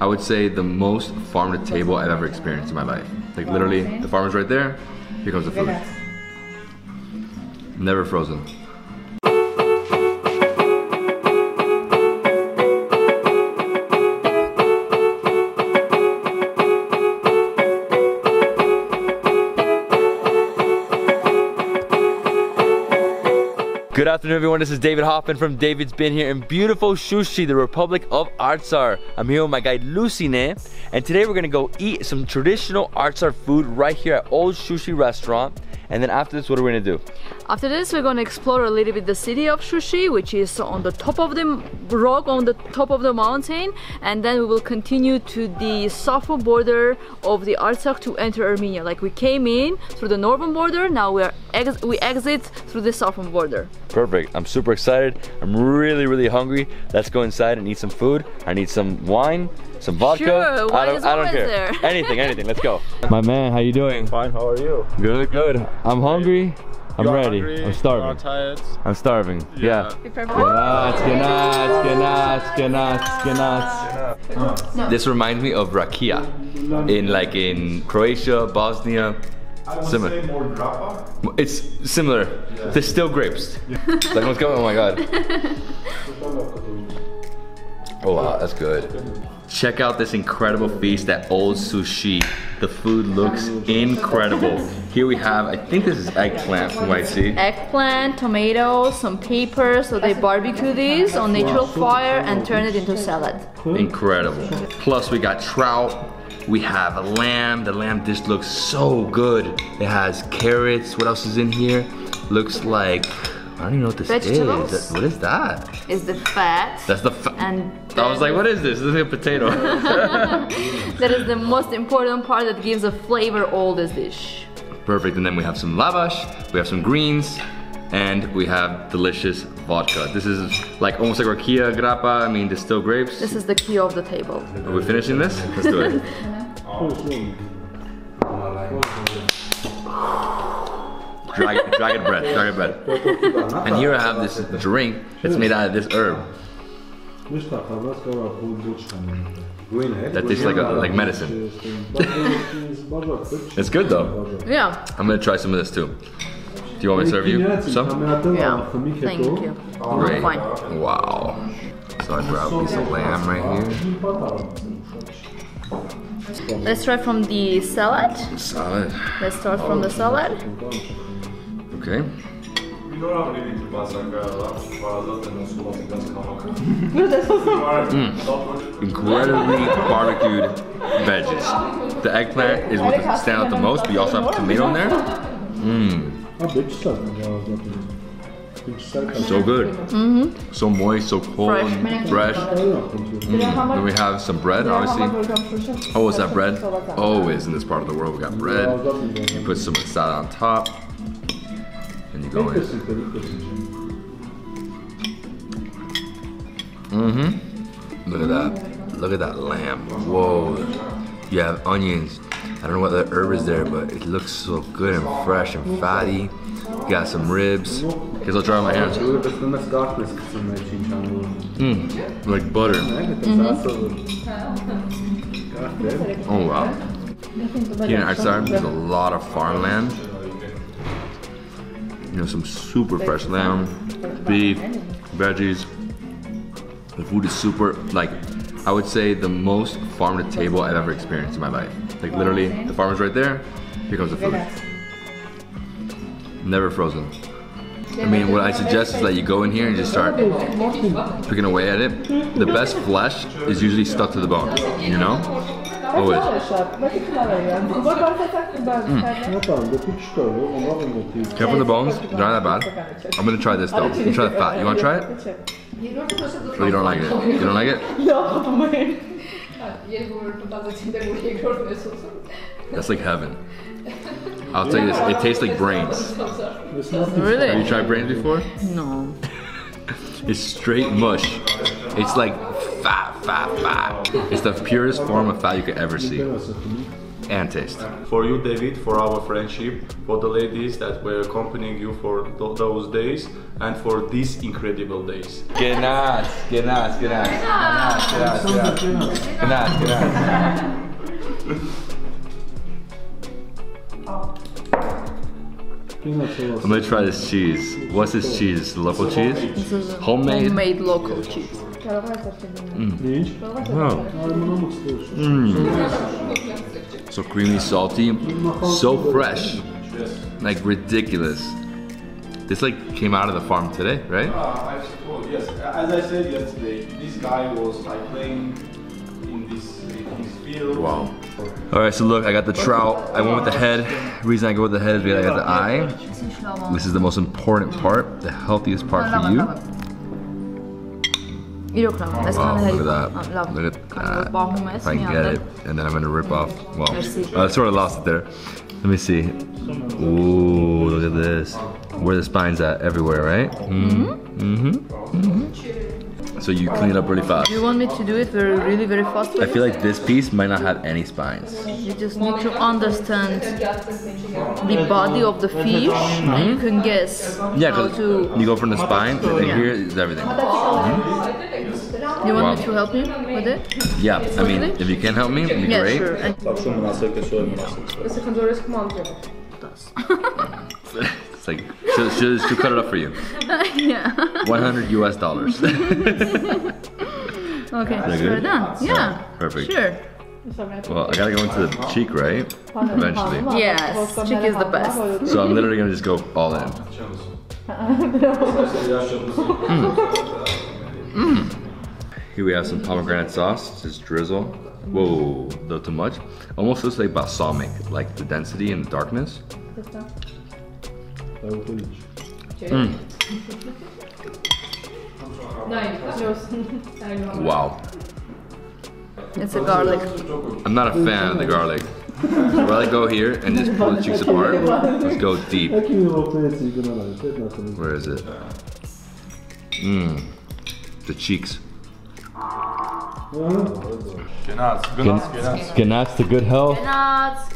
I would say the most farm to table I've ever experienced in my life. Like literally, the farmer's right there. Here comes the food. Never frozen. Good afternoon, everyone. This is David Hoffmann from Davidsbeenhere in beautiful Shushi, the Republic of Artsakh. I'm here with my guide Lusine, and today we're gonna go eat some traditional Artsakh food right here at Old Shushi Restaurant. And then after this, what are we gonna do? After this, we're to explore a little bit the city of Shushi, which is on the top of the rock, on the top of the mountain, and then we will continue to the southern border of the Artsakh to enter Armenia. Like we came in through the northern border, now we are ex we exit through the southern border. Perfect. I'm super excited. I'm really, really hungry. Let's go inside and eat some food. I need some wine, some vodka. Sure, wine I don't, is I don't always care. there. anything, anything. Let's go. My man, how you doing? Fine, how are you? Good, good. I'm hungry. I'm You are ready. hungry, I'm You are starving. tired. I'm starving. Yeah. This reminds me of rakia in like in Croatia, Bosnia. Similar. more grappa. It's similar. They're still grapes. like what's going? Oh my god. Oh wow, that's good. Check out this incredible feast at Old Sushi. The food looks incredible. Here we have, I think this is eggplant from what I see. Eggplant, tomatoes, some paper, so they barbecue these on natural fire and turn it into salad. Incredible. Plus we got trout. We have a lamb. The lamb dish looks so good. It has carrots. What else is in here? Looks like I don't even know what this Vegetables? is. What is that? Is the fat That's the. fat. and I was like, what is this? This is a potato. that is the most important part that gives a flavor all this dish. Perfect. And then we have some lavash. We have some greens. And we have delicious vodka. This is like almost like rakia grappa. I mean, distilled grapes. This is the key of the table. Are we finishing this? Let's do it. Dragon, dragon bread, dragon bread. And here I have this drink that's made out of this herb that tastes like a, like medicine. It's good though. Yeah, I'm gonna try some of this too. Do you want me to serve you some? yeah. Thank you. Great. Fine. Wow. So I brought a piece of lamb right here. Let's try from the salad. Salad. Let's start from the salad. Okay. Mm. Mm. Incredibly barbecued veggies. The eggplant is what stand out the most, but you also have tomato in there. Mm. So good. So moist, so cold, Fresh. fresh. Then we have some bread, obviously. Oh, is that bread? Always in this part of the world, we got bread. You put some salad on top, and you go in. Mm-hmm. Look at that. Look at that lamb. Whoa. You have onions. I don't know what the herb is there, but it looks so good and fresh and fatty. You got some ribs. Guess I'll try on my hands. Mmm, like butter. Oh wow. Here in Artsakh, there's a lot of farmland. You know, some super fresh lamb, beef, veggies. The food is super, like, I would say the most farm to table I've ever experienced in my life. Like literally, the farmer's right there, here comes the food. Never frozen. I mean, what I suggest is that you go in here and just start picking away at it. The best flesh is usually stuck to the bone, you know? Always. Hmm. Careful with the bones, they're not that bad. I'm gonna try this though. I'm try the fat. You wanna try it? Or you don't like it? You don't like it? No. That's like heaven. I'll tell you this, it tastes like brains. Really? Have you tried brains before? No. It's straight mush. It's like fat, fat, fat. It's the purest form of fat you could ever see. and taste. For you, David, for our friendship, for the ladies that were accompanying you for th- those days, and for these incredible days. Get nuts, get nuts, get nuts. Get nuts, I'm gonna try this cheese. What's this cheese? The local cheese? This is a Homemade? homemade local cheese. So creamy, salty, so fresh, like ridiculous. This like came out of the farm today, right? Uh, I suppose, yes. As I said yesterday, this guy was like playing Wow. All right, so look, I got the trout. I went with the head. Reason I go with the head is because I got the eye. This is the most important part, the healthiest part for you. Oh, wow, look at that. Look at that. If I can get it, and then I'm gonna rip off. Well, oh, I sort of lost it there. Let me see. Ooh, look at this. Where the spine's at, everywhere, right? Mm-hmm. Mm-hmm. Mm-hmm. So you clean it up really fast. You want me to do it very, really, very fast? I feel like this piece might not have any spines. You just need to understand the body of the fish, and you can guess. Yeah, how because to. you go from the spine, and Yeah. here is everything. Hmm? You want Wow. me to help you with it? Yeah, I mean, if you can help me, it'd be Yeah, great. sure. It's like she'll, she'll, she'll cut it up for you. yeah. 100 US dollars. okay. Yeah. Perfect. Sure. Well, I gotta go into the cheek, right? Eventually. Yes, cheek is the best. So I'm literally gonna just go all in. mm. Mm. Here we have some pomegranate sauce, just drizzle. Whoa, not too much. Almost looks like balsamic, like the density and the darkness. Wow. It's a garlic. I'm not a fan of the garlic. I'd rather go here and just pull the cheeks apart. Let's go deep. Where is it? Mmm. The cheeks. Genaz, genaz, genaz. Ganax to good health, Nuts.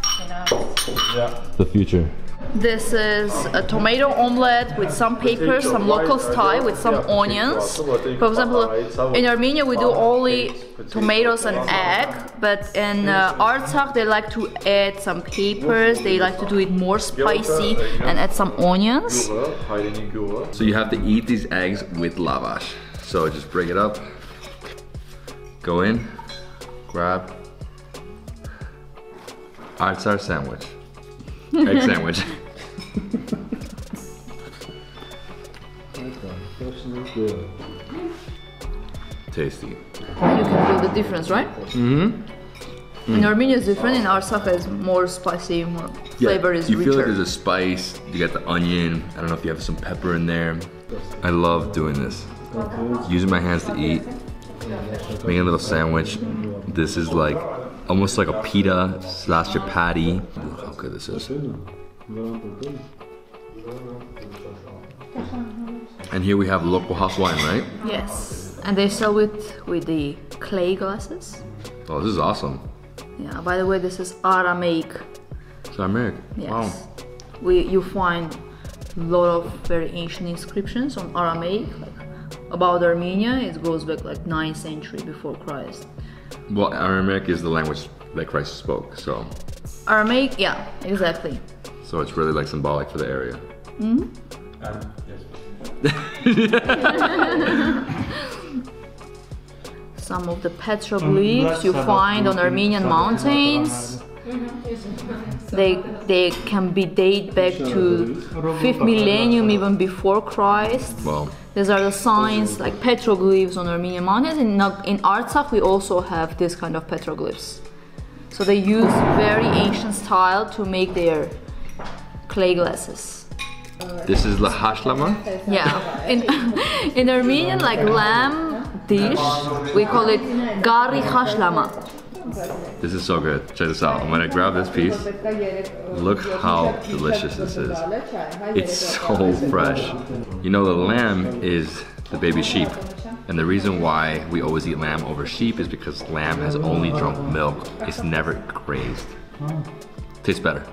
the future. This is a tomato omelette with some peppers, some local style with some onions. For example, in Armenia we do only tomatoes and egg, but in uh, Artsakh they like to add some peppers. They like to do it more spicy and add some onions. So you have to eat these eggs with lavash. So just break it up. Go in, grab. Artsakh sandwich. Egg sandwich. Tasty. You can feel the difference, right? Mm-hmm. In Armenia it's different. In Artsakh it's more spicy, more flavor is you richer. You feel like there's a spice. You got the onion. I don't know if you have some pepper in there. I love doing this. Using my hands to eat. Making a little sandwich. This is like almost like a pita slash chapati. Look how good this is. And here we have local house wine, right? Yes, and they sell it with the clay glasses. Oh, this is awesome. Yeah. By the way, this is Aramaic. It's American. Yes. Wow. We you find a lot of very ancient inscriptions on Aramaic, like about Armenia. It goes back like 9th century before Christ. Well, Aramaic is the language that Christ spoke, so Aramaic, yeah, exactly. So it's really like symbolic for the area. Hmm? Some of the petroglyphs you find on Armenian mountains. They they can be dated back to fifth millennium, even before Christ. Well, These are the signs like petroglyphs on Armenian mountains. In, in Artsakh, we also have this kind of petroglyphs. So they use very ancient style to make their clay glasses. this is la khashlama. Yeah. In, in Armenian, like lamb dish, we call it gari khashlama. This is so good. Check this out. I'm gonna grab this piece. Look how delicious this is. It's so fresh. You know, the lamb is the baby sheep. And the reason why we always eat lamb over sheep is because lamb has only drunk milk. It's never grazed. Tastes better.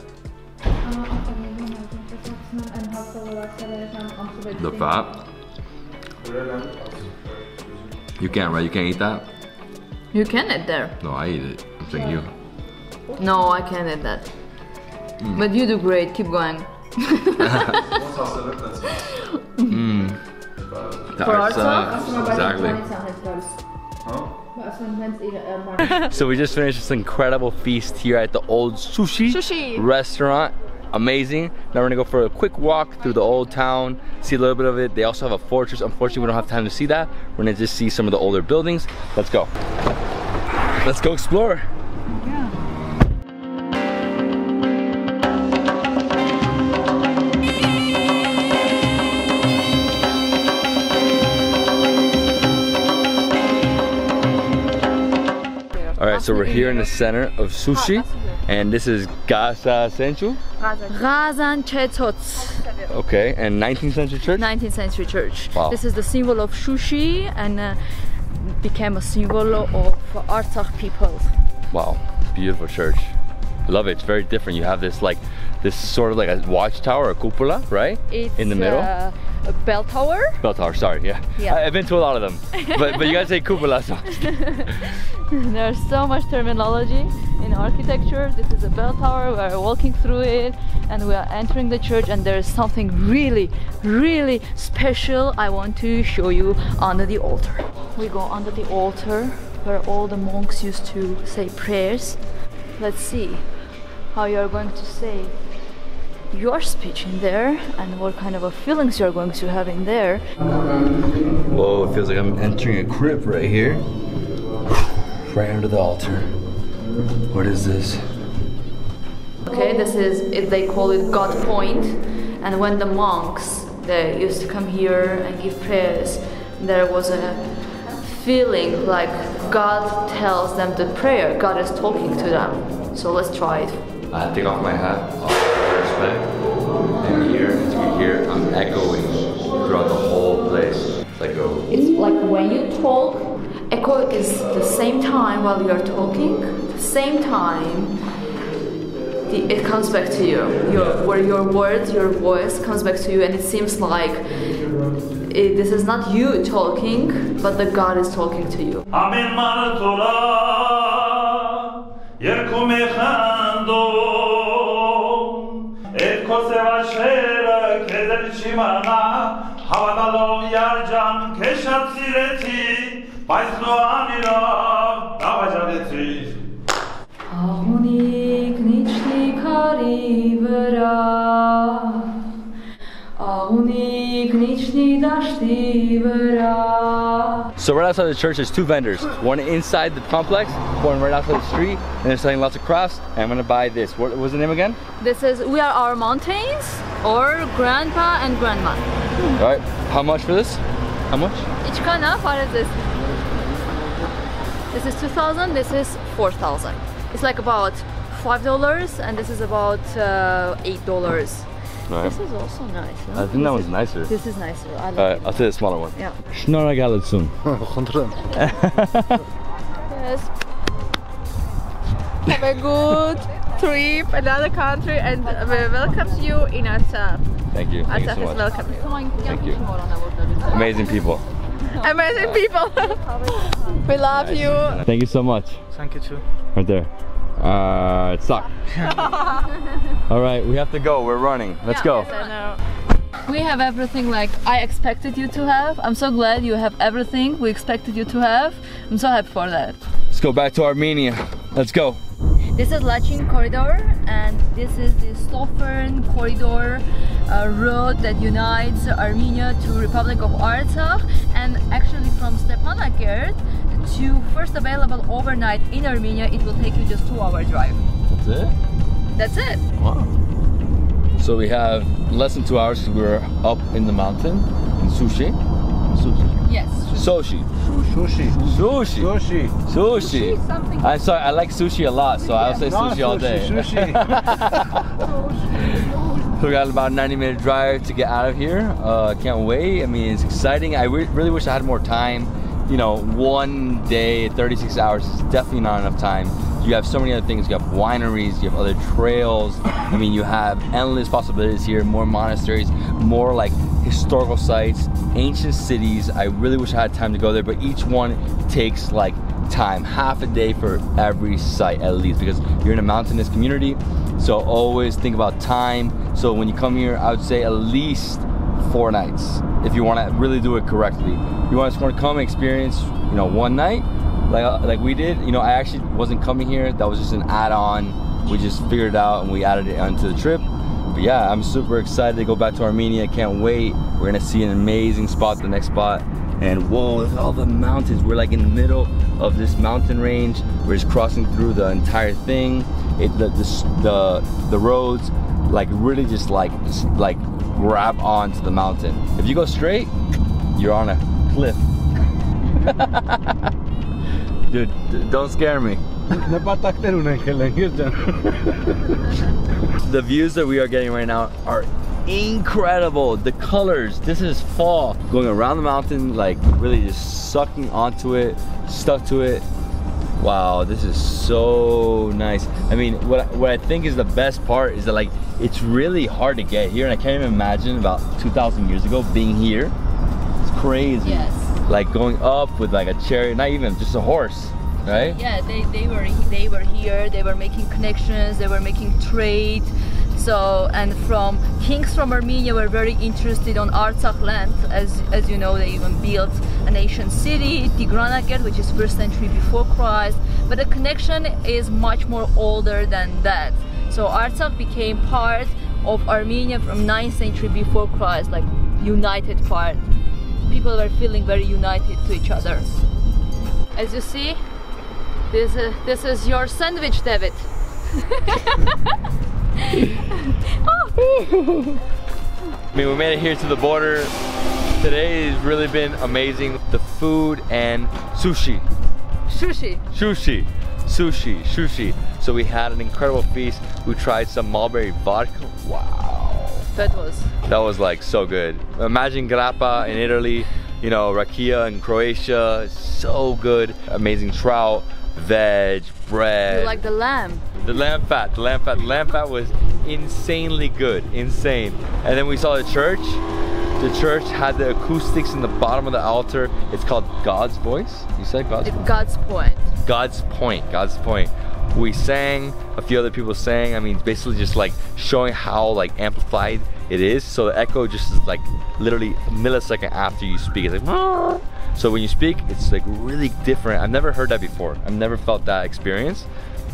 The fat. You can't, right? You can't eat that? You can eat there. No, I eat it. I'm saying you. No, I can't eat that. Mm. But you do great. Keep going. Mm. The For uh, art Artsakh? sucks. Exactly. So we just finished this incredible feast here at the old sushi, Sushi. restaurant. Amazing. Now we're gonna go for a quick walk through the old town, see a little bit of it. They also have a fortress. Unfortunately, we don't have time to see that. We're gonna just see some of the older buildings. Let's go. Let's go explore. All right, so we're here in the center of sushi, and this is Gaza Senchu. Ghazanchetsots, Okay, and 19th century church. 19th century church. Wow. This is the symbol of sushi and uh, became a symbol of Artsakh people. Wow, beautiful church. Love it. It's very different. You have this like, this sort of like a watchtower, a cupola, right? It's in the middle. uh, a bell tower. Bell tower. Sorry, yeah. Yeah. I, I've been to a lot of them, but but you guys say cupola. So. There's so much terminology in architecture. This is a bell tower. We are walking through it and we are entering the church and there's something really, really special I want to show you under the altar. We go under the altar where all the monks used to say prayers. Let's see how you are going to say your speech in there and what kind of a feelings you're going to have in there. Whoa, it feels like I'm entering a crypt right here. Right under the altar. What is this? Okay, this is it, they call it God Point, and when the monks they used to come here and give prayers, there was a feeling like God tells them the prayer. God is talking to them. So let's try it. I take off my hat, off respect. And here, as you can hear, I'm echoing throughout the whole place. It's like a It's like when you talk, echo is the same time while you are talking, the same time the, it comes back to you. Your, where your words, your voice comes back to you, and it seems like it, this is not you talking, but the God is talking to you. So right outside the church, there's two vendors. One inside the complex, one right outside the street, and they're selling lots of crafts. And I'm gonna buy this. What was the name again? This is We Are Our Mountains, or Grandpa and Grandma. All right, how much for this? How much? Each kind of, what is this? This is 2,000, this is 4,000. It's like about $5 and this is about uh, $8. All right. This is also nice. no? I think that one's nicer. This is nicer. I like All right, it. I'll take the smaller one. Yeah. Schnora Galitsum. Yes. Have a good trip, another country, and we welcome you in Artsakh. Thank you. Thank you so is much. welcome. Thank you. Amazing people. Amazing people. we love you. Thank you so much. Thank you too Right there. Uh, it sucked. All right, we have to go. We're running. Let's go. We have everything like I expected you to have. I'm so glad you have everything we expected you to have. I'm so happy for that. Let's go back to Armenia. Let's go. This is Lachin Corridor and this is the Stofern Corridor uh, road that unites Armenia to Republic of Artsakh and actually from Stepanakert to first available overnight in Armenia it will take you just two hour drive. That's it? That's it. Wow. So we have less than two hours because we're up in the mountain in Sushi. Sushi. Yes. Sushi. Sushi. Sushi. Sushi. Sushi. Something. I'm sorry, I like sushi a lot, so I'll say sushi all day. Sushi. So we got about a 90 minute drive to get out of here. Uh, can't wait. I mean, it's exciting. I re- really wish I had more time. You know, one day, 36 hours is definitely not enough time. you have so many other things. You have wineries, you have other trails. I mean, you have endless possibilities here, more monasteries, more like historical sites, ancient cities. I really wish I had time to go there, but each one takes like time, half a day for every site at least, because you're in a mountainous community. So always think about time. So when you come here, I would say at least four nights if you want to really do it correctly. You want to come experience, you know, one night like uh, like we did. You know, I actually wasn't coming here. That was just an add-on. We just figured it out and we added it onto the trip. But yeah, I'm super excited to go back to Armenia. Can't wait. We're gonna see an amazing spot, the next spot. And whoa, look at all the mountains. We're like in the middle of this mountain range. We're just crossing through the entire thing. It the the the, the roads like really just like like grab onto the mountain. If you go straight, you're on a cliff. Dude, don't scare me. the views that we are getting right now are incredible. The colors, this is fall. Going around the mountain, like really just sucking onto it, stuck to it. Wow, this is so nice. I mean, what, what I think is the best part is that like, it's really hard to get here. And I can't even imagine about 2,000 years ago being here. It's crazy. Yes like going up with like a chariot, not even just a horse, right? Yeah, they, they were they were here. They were making connections. They were making trade. So and from kings from Armenia were very interested on Artsakh land. As as you know, they even built an ancient city, Tigranakert, which is first century before Christ. But the connection is much more older than that. So Artsakh became part of Armenia from 9th century before Christ, like united part people were feeling very united to each other. As you see, this, this is your sandwich, David. I mean, we made it here to the border. Today has really been amazing. The food and sushi. Sushi. Sushi. Sushi. Sushi. So we had an incredible feast. We tried some mulberry vodka. Wow. That was. That was like so good. Imagine grappa in Italy, you know, rakia in Croatia, so good. Amazing trout, veg, bread. You like the lamb? The lamb fat, the lamb fat, the lamb fat was insanely good, insane. And then we saw the church. The church had the acoustics in the bottom of the altar. It's called God's Voice. You said God's Voice? God's Point. God's Point, God's Point we sang a few other people sang i mean basically just like showing how like amplified it is so the echo just is like literally a millisecond after you speak it's like Aah! so when you speak it's like really different i've never heard that before i've never felt that experience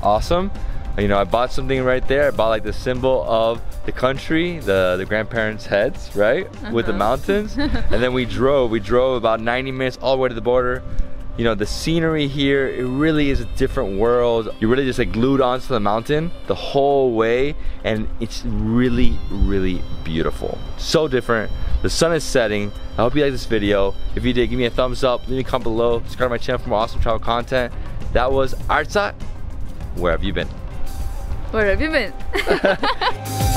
awesome you know i bought something right there. I bought like the symbol of the country the the grandparents heads right uh -huh. with the uh-huh. mountains. And then we drove we drove about 90 minutes all the way to the border. You know the scenery here it really is a different world. You're really just like glued onto the mountain the whole way and it's really really beautiful. So different. The sun is setting. I hope you like this video. If you did give me a thumbs up. Leave me a comment below. Subscribe to my channel for more awesome travel content. That was artsakh where have you been where have you been